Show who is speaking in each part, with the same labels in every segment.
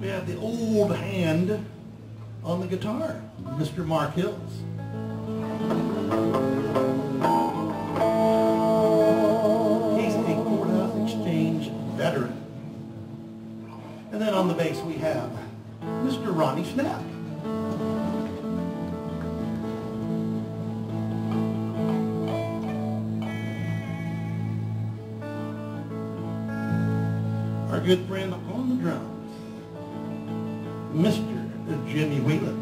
Speaker 1: we have the old hand on the guitar, Mr. Mark Hills. He's a Courthouse Exchange veteran. And then on the bass we have Mr. Ronnie Schnapp. Our good friend on the drums, Mr. Jimmy Whelan.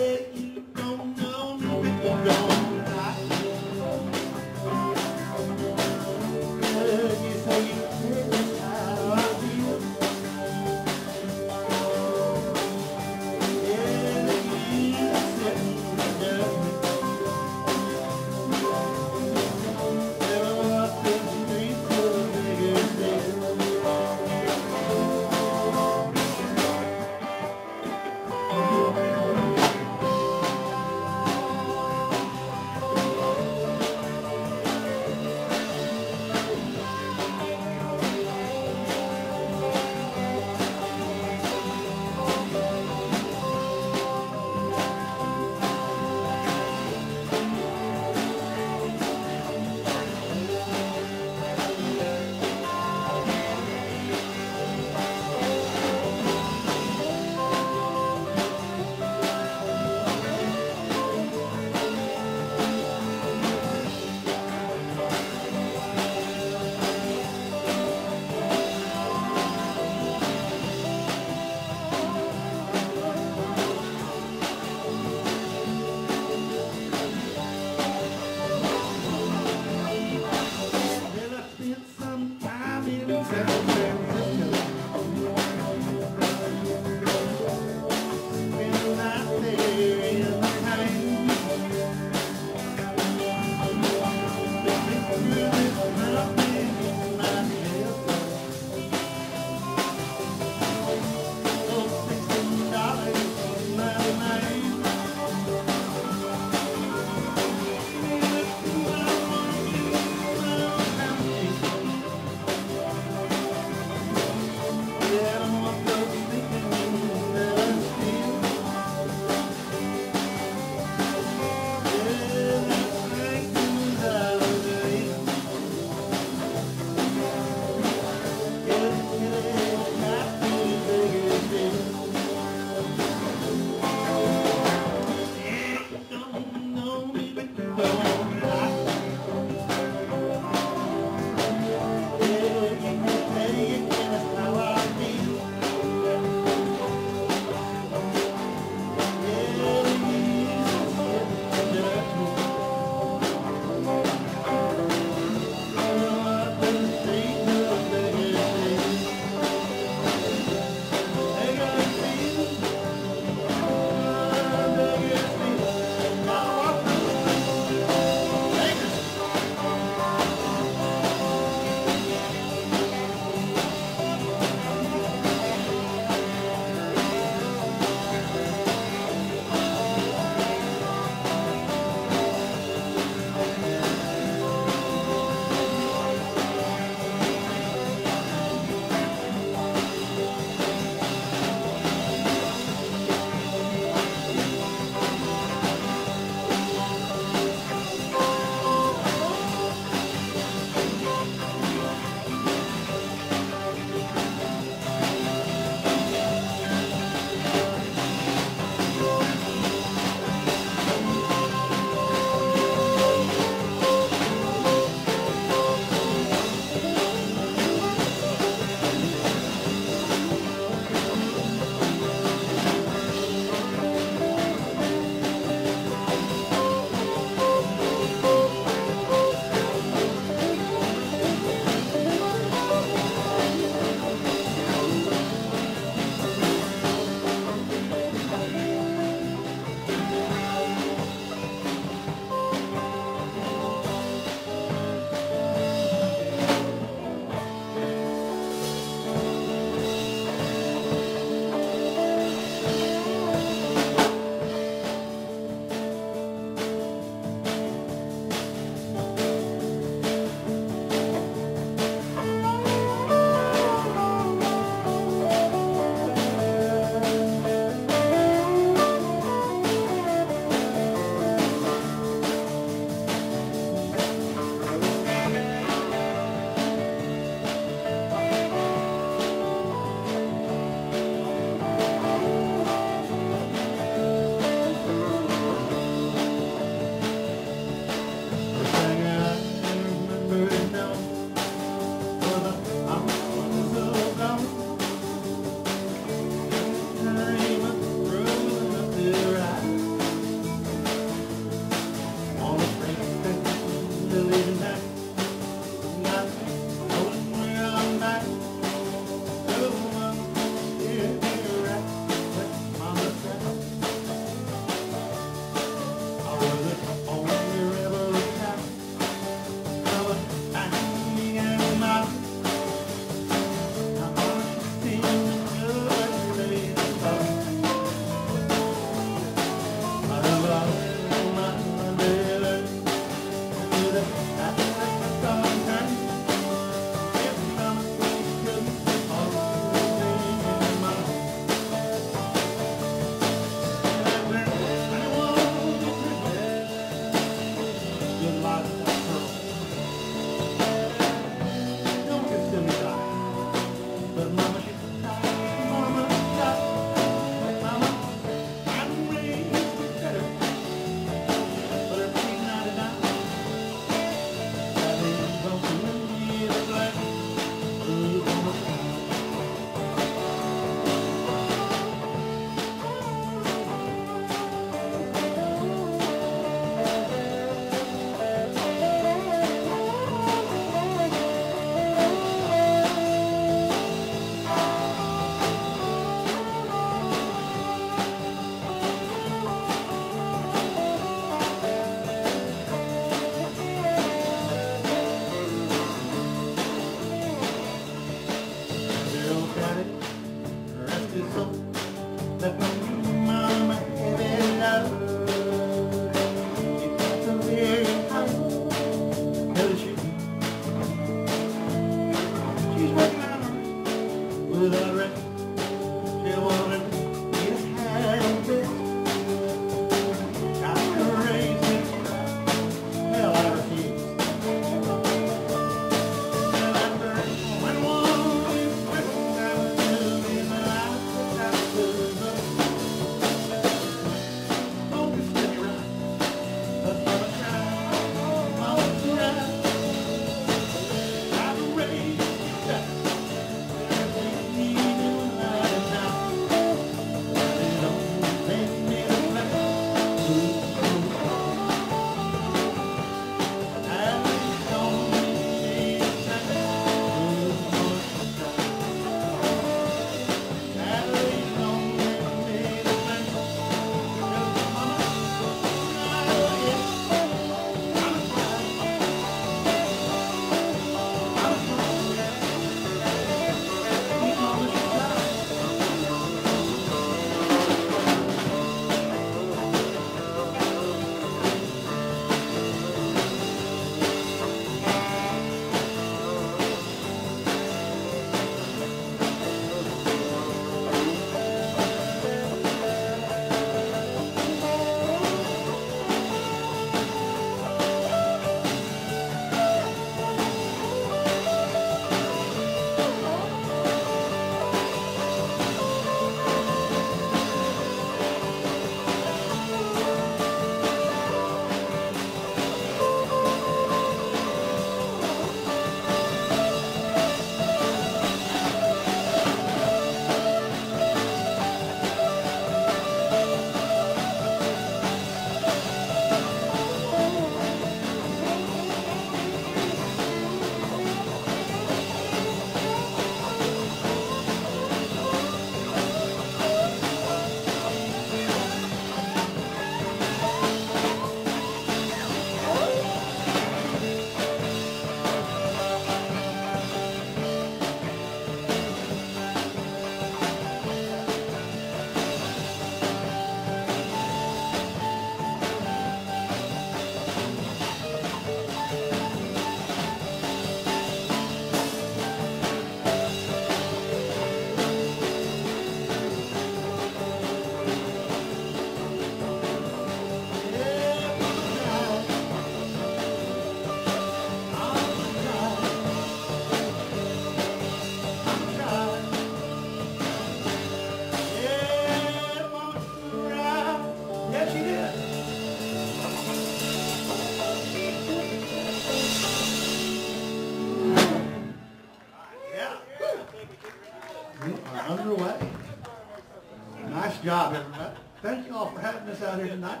Speaker 1: job, everybody. Thank you all for having us out here tonight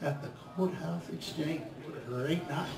Speaker 1: at the Courthouse Exchange. What a great night.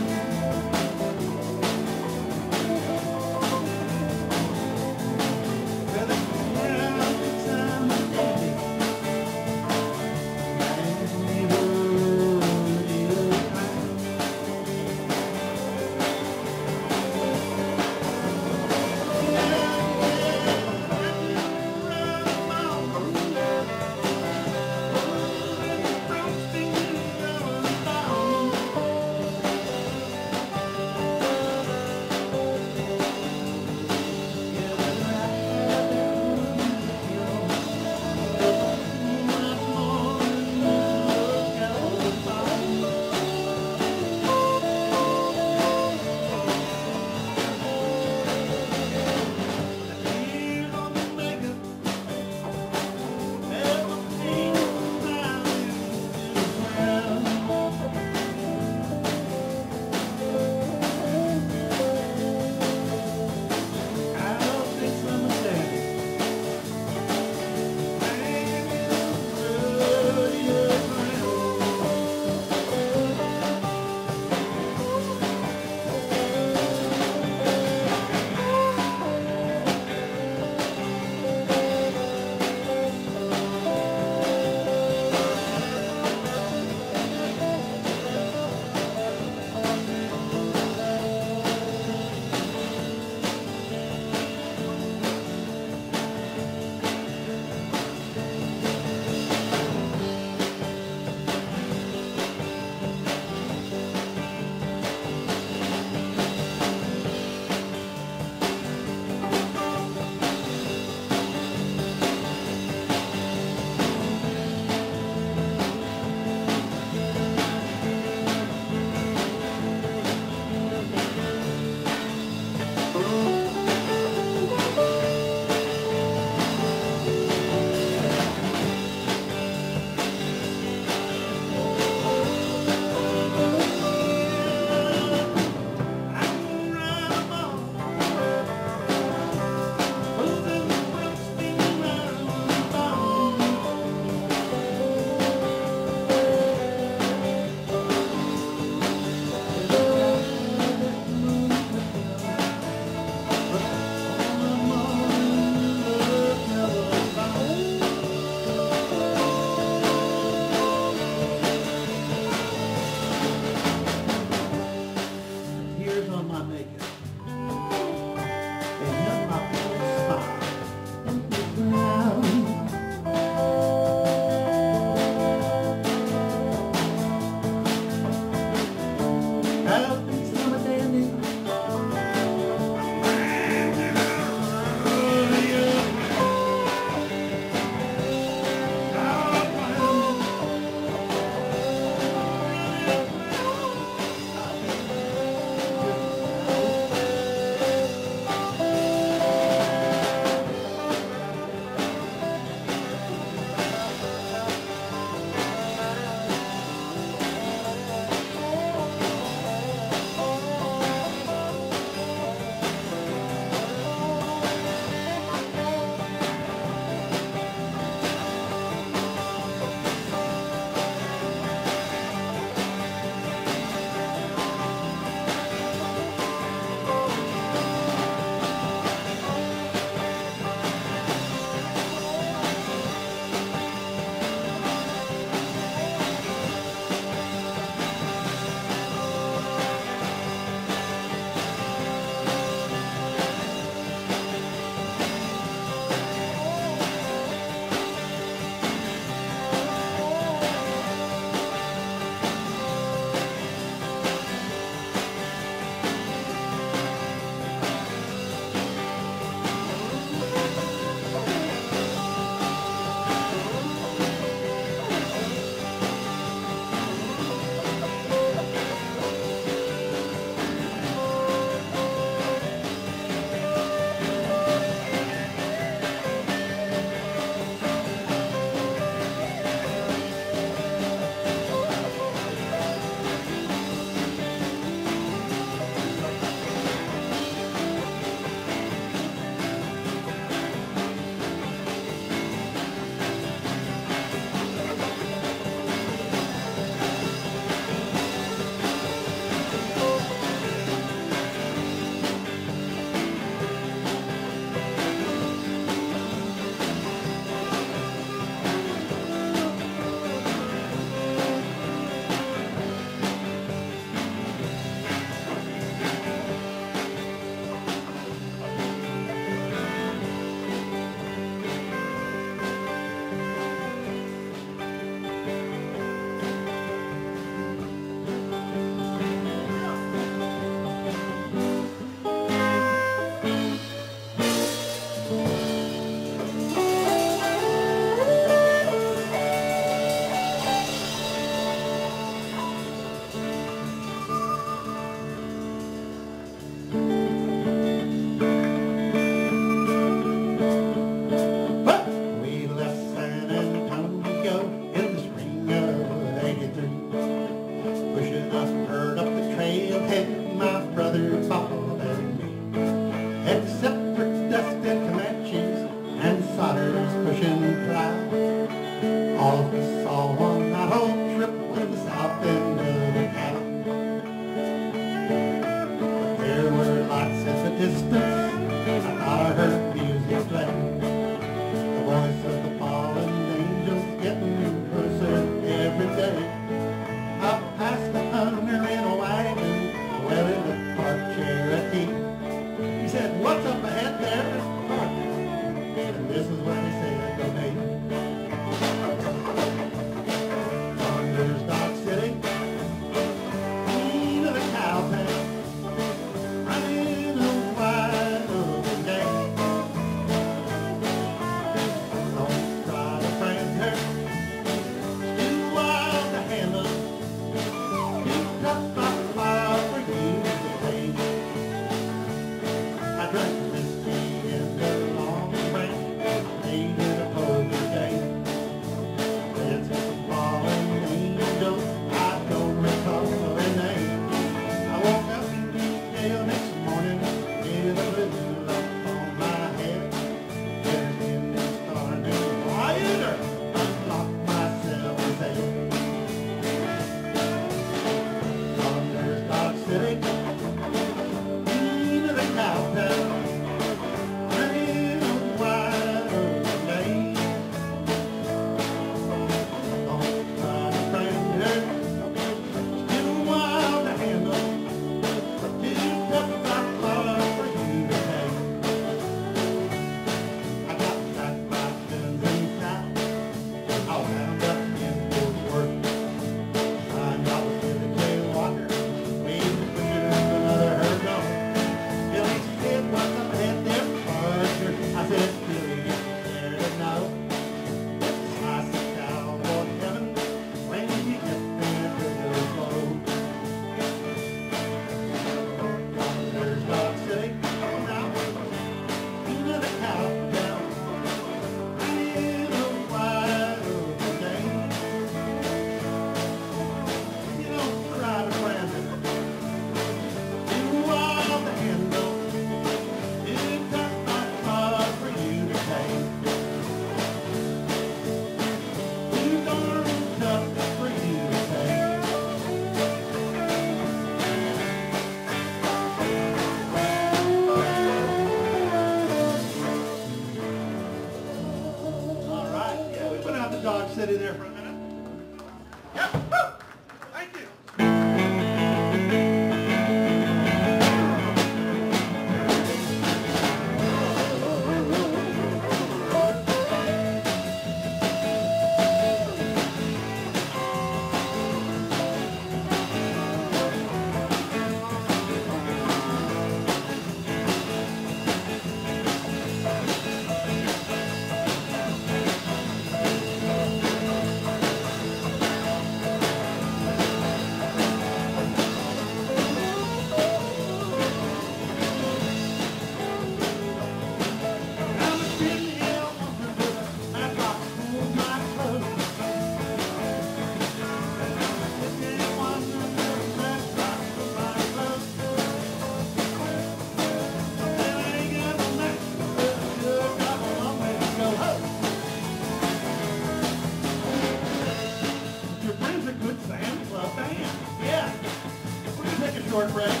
Speaker 1: Short.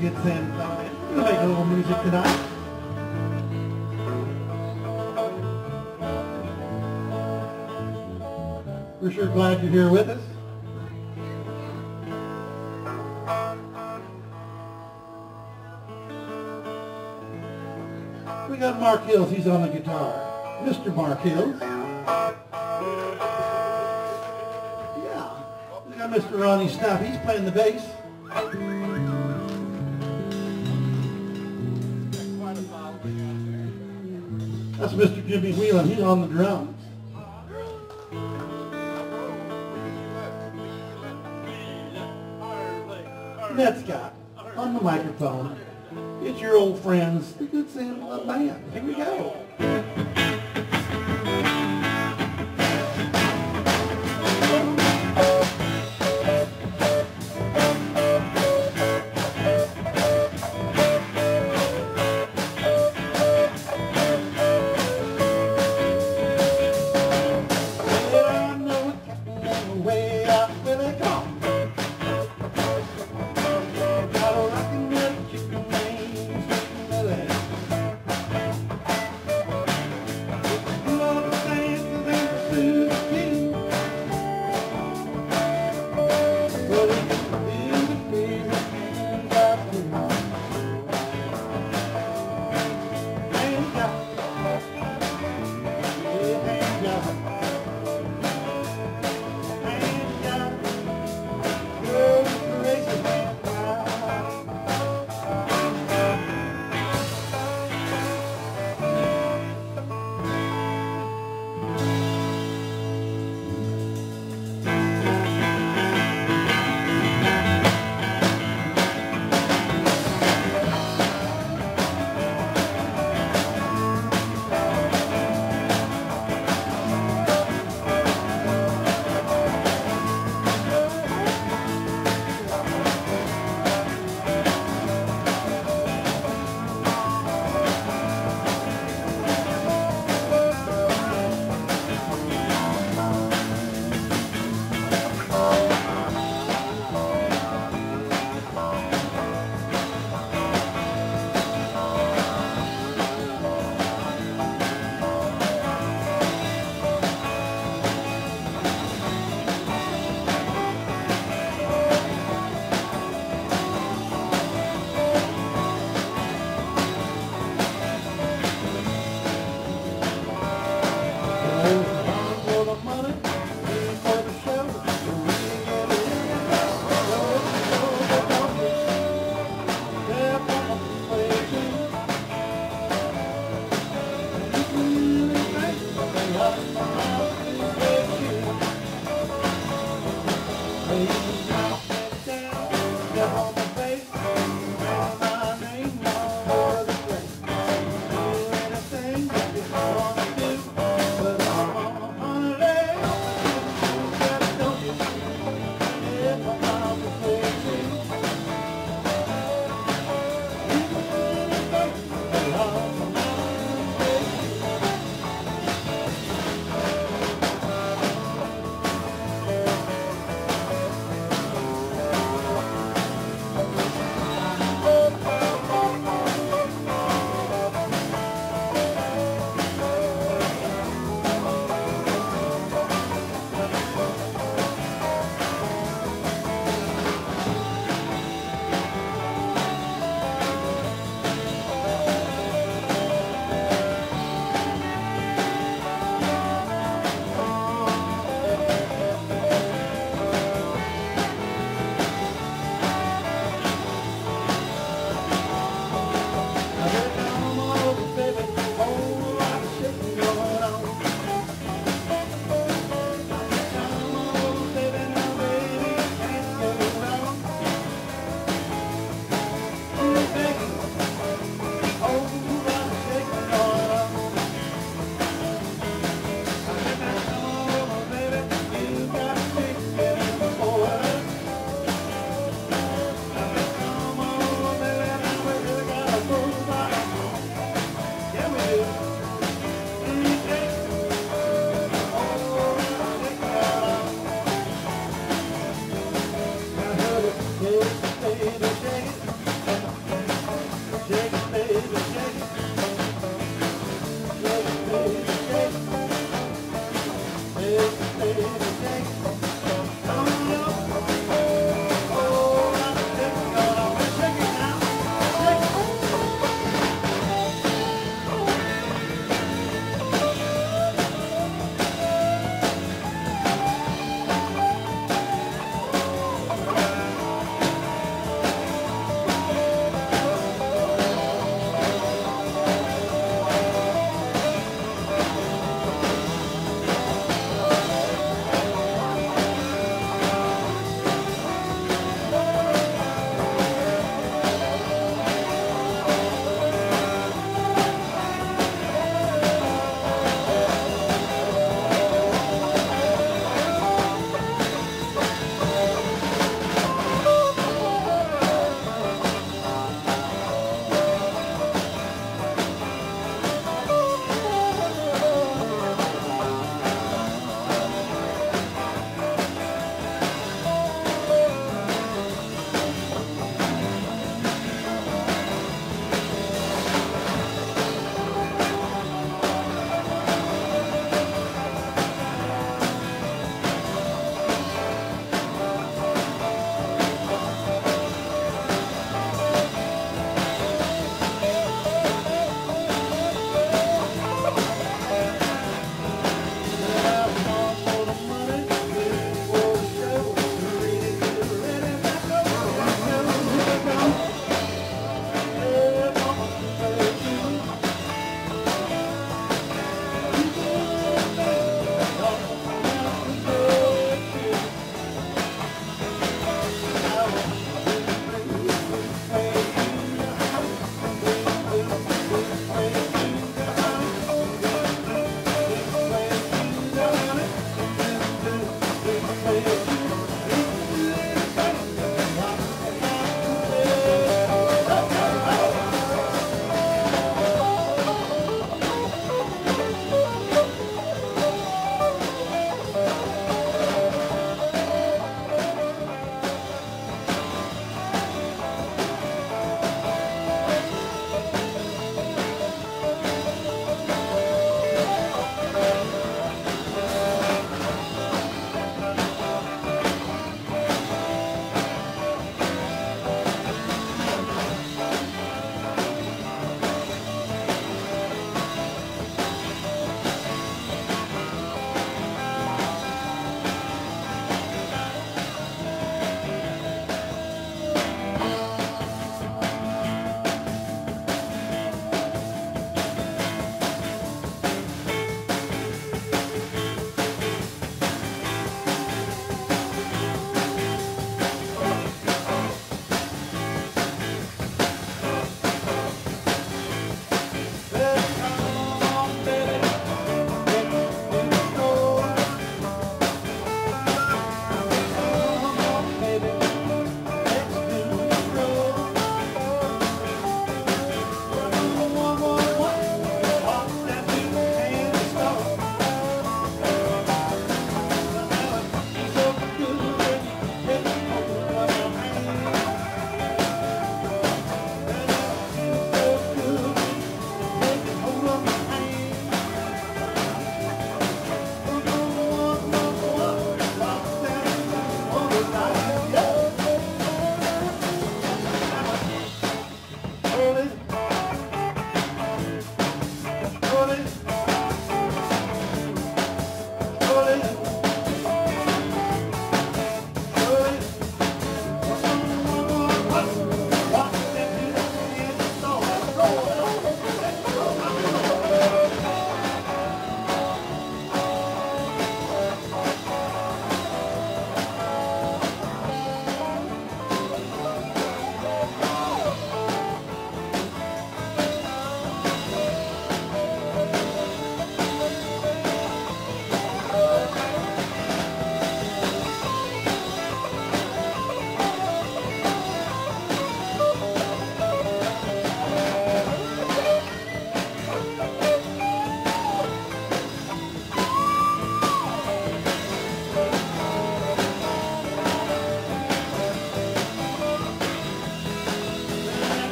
Speaker 1: Get gonna make a little music tonight. We're sure glad you're here with us. We got Mark Hills, he's on the guitar. Mr. Mark Hills. Yeah. We got Mr. Ronnie Snuff, he's playing the bass. Mr. Jimmy Whelan, he's on the drums. Ned Scott on the microphone. It's your old friends, the Good Sam Band. Here we go.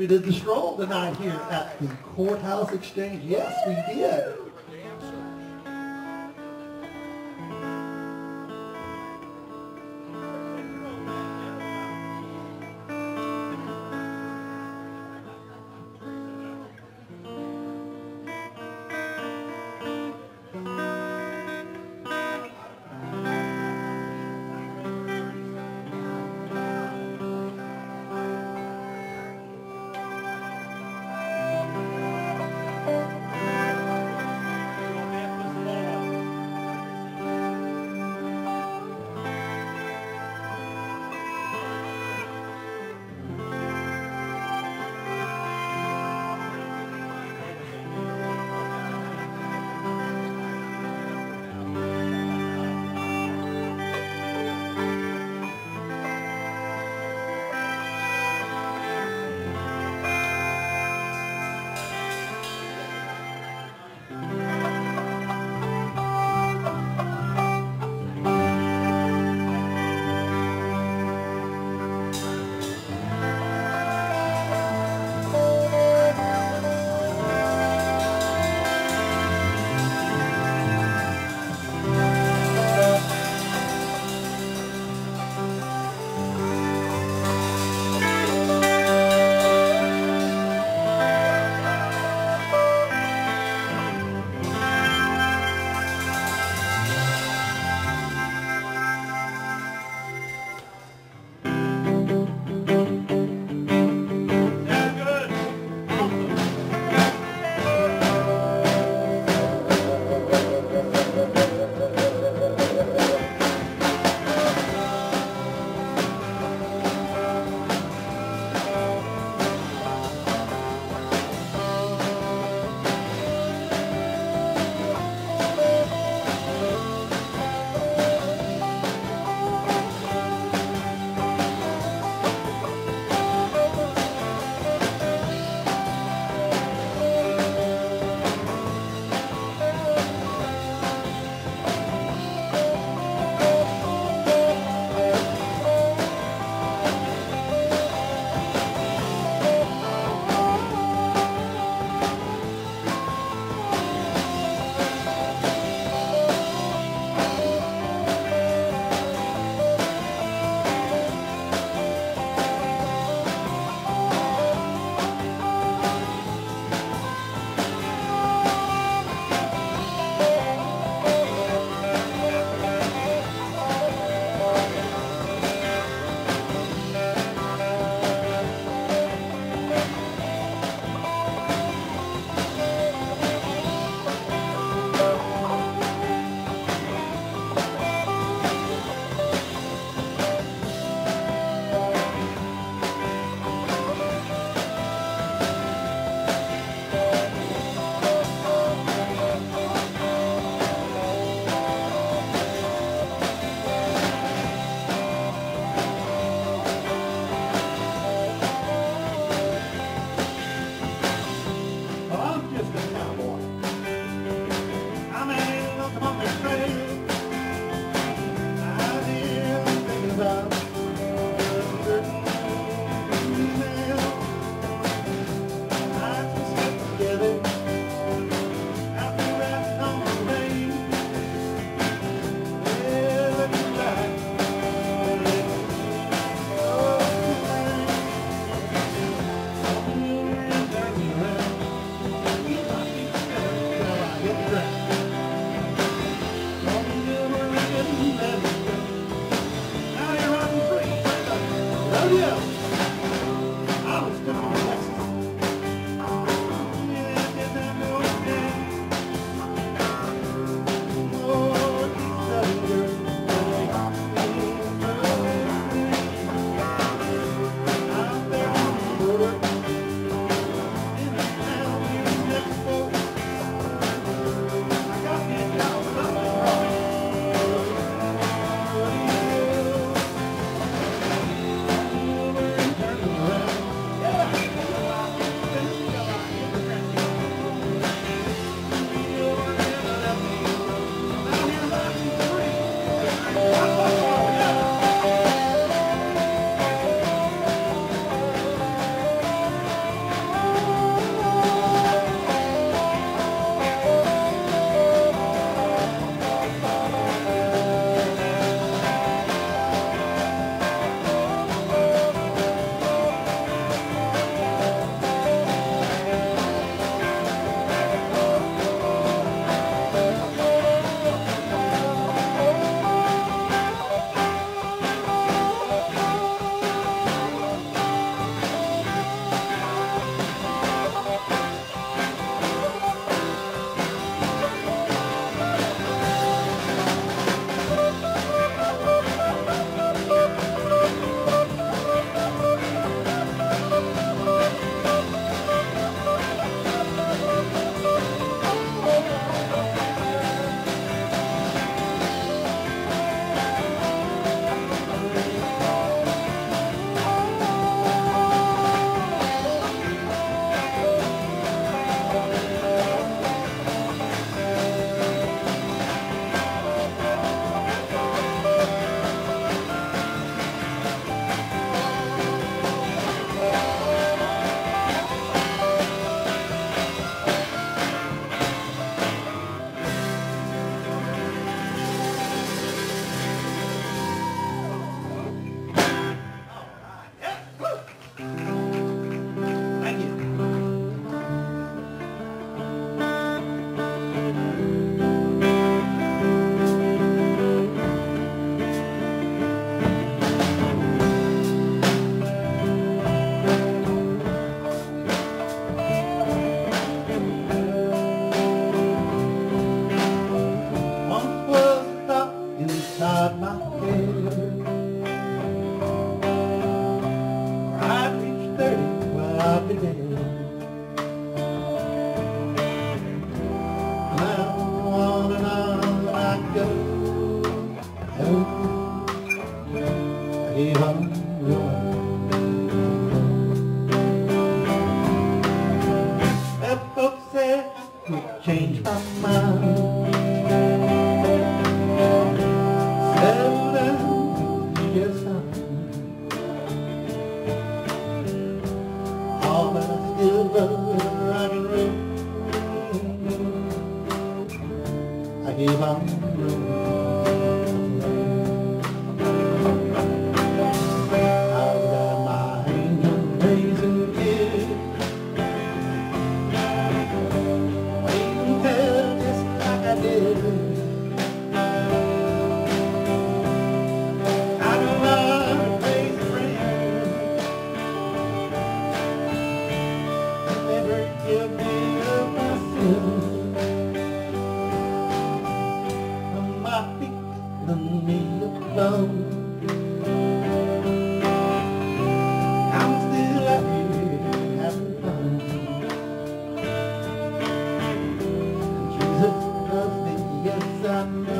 Speaker 1: We did the stroll tonight here at the Courthouse Exchange. Yes, we did. Yes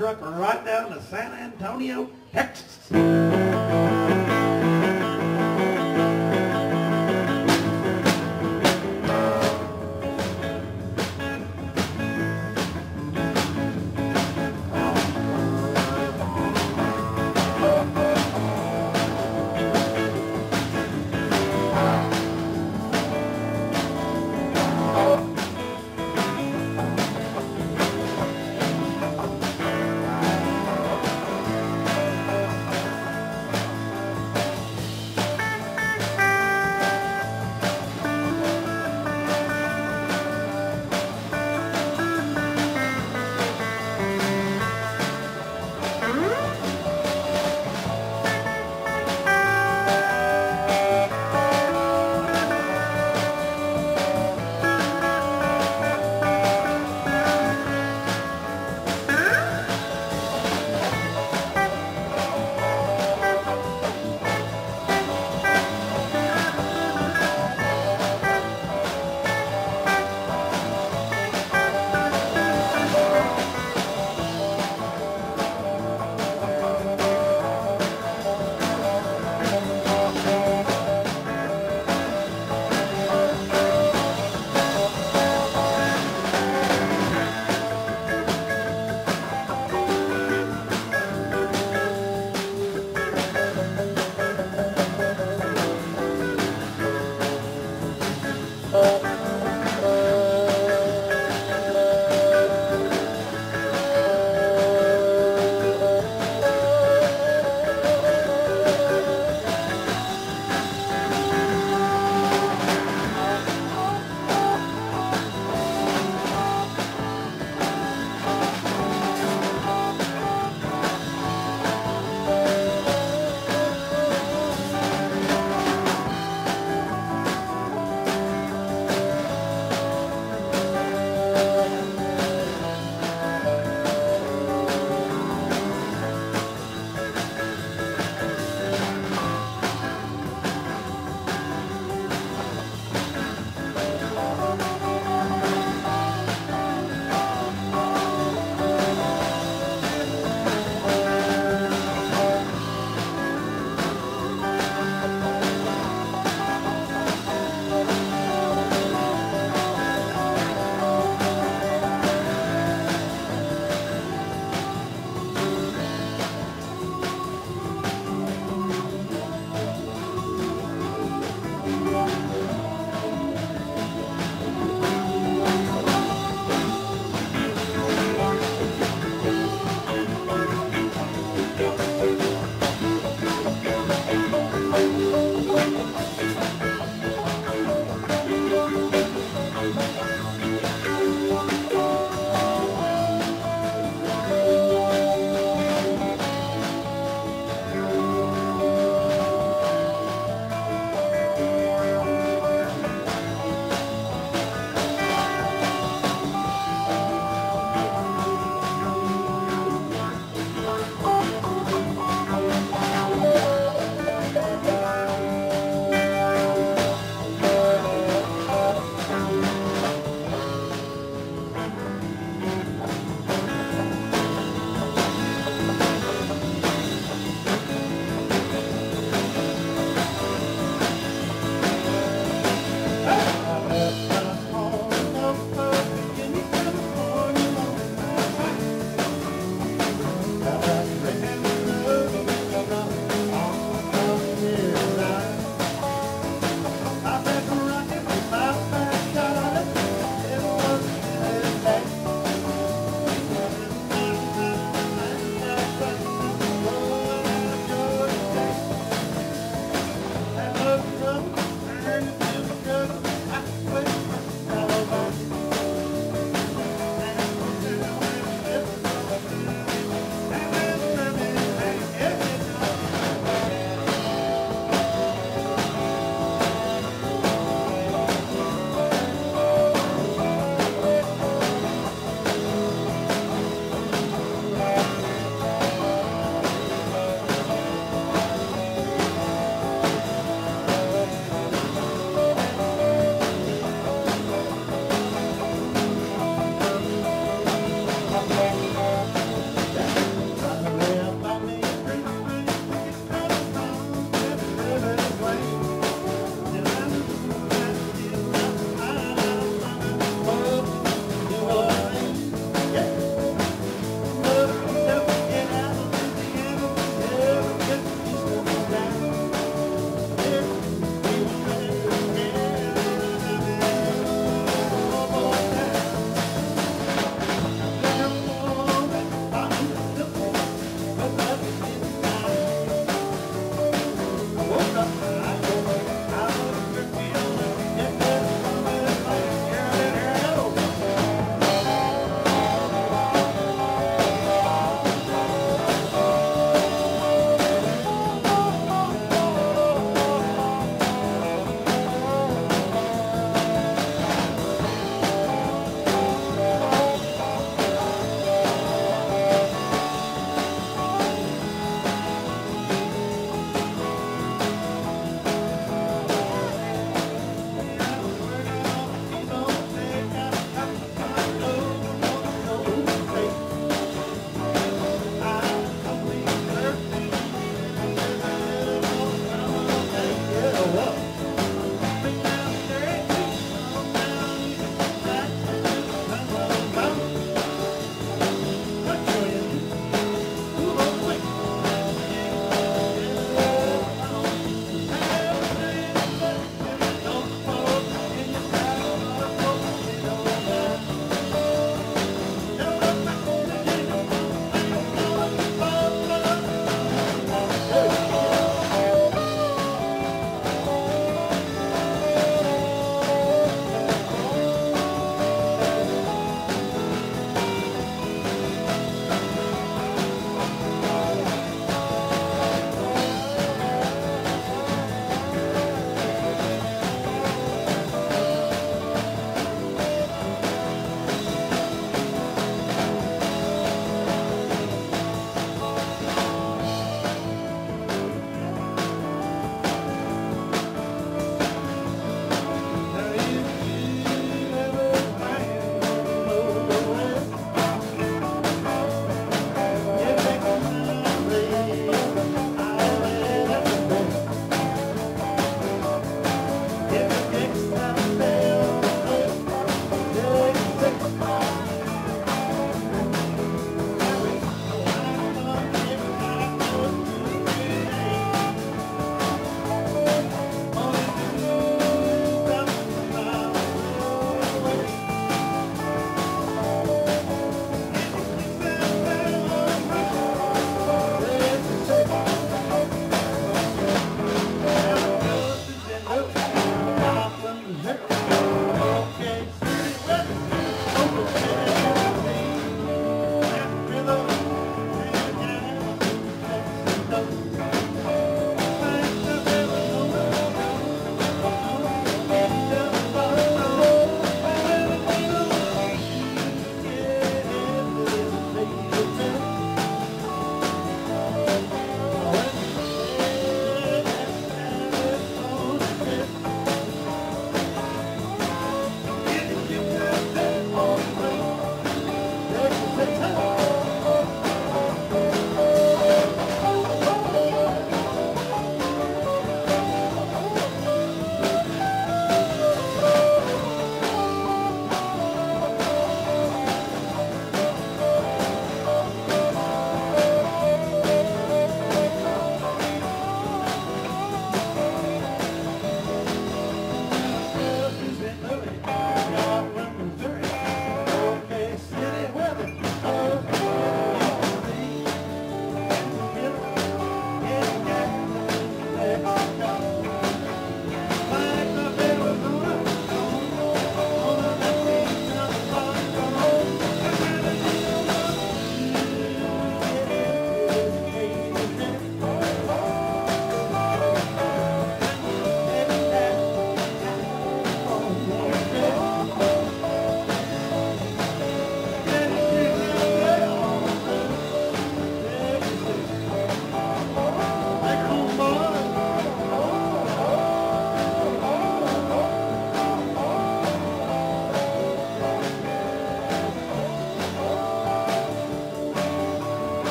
Speaker 1: truck right down to San Antonio,